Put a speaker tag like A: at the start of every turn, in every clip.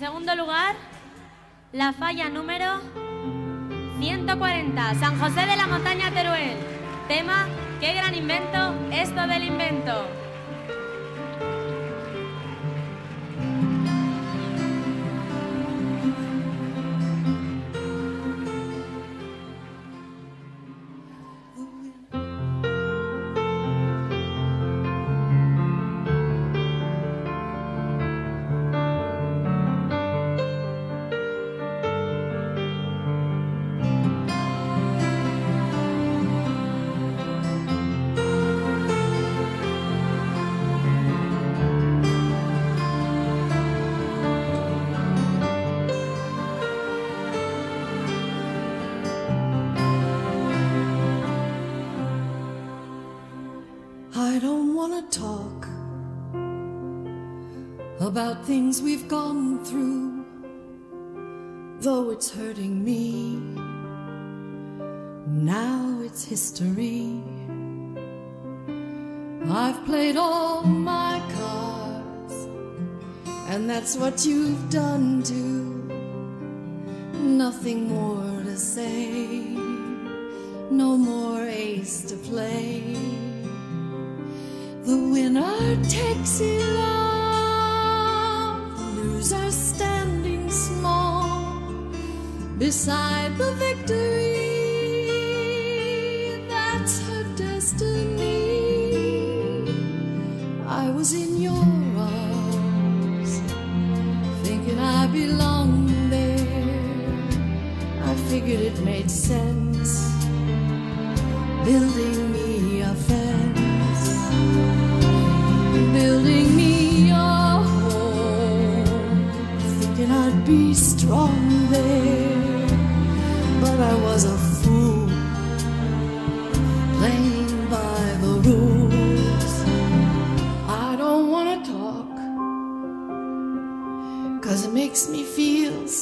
A: segundo lugar, la falla número 140, San José de la Montaña Teruel. Tema, qué gran invento, esto del invento.
B: Talk about things we've gone through, though it's hurting me. Now it's history. I've played all my cards, and that's what you've done too. Nothing more to say, no more ace to play. The winner takes it all. The loser standing small beside the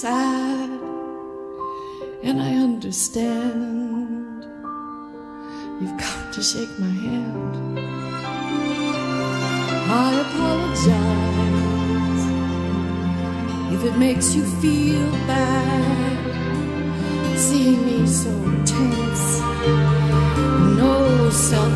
B: sad, and I understand. You've got to shake my hand. I apologize if it makes you feel bad seeing me so tense, no self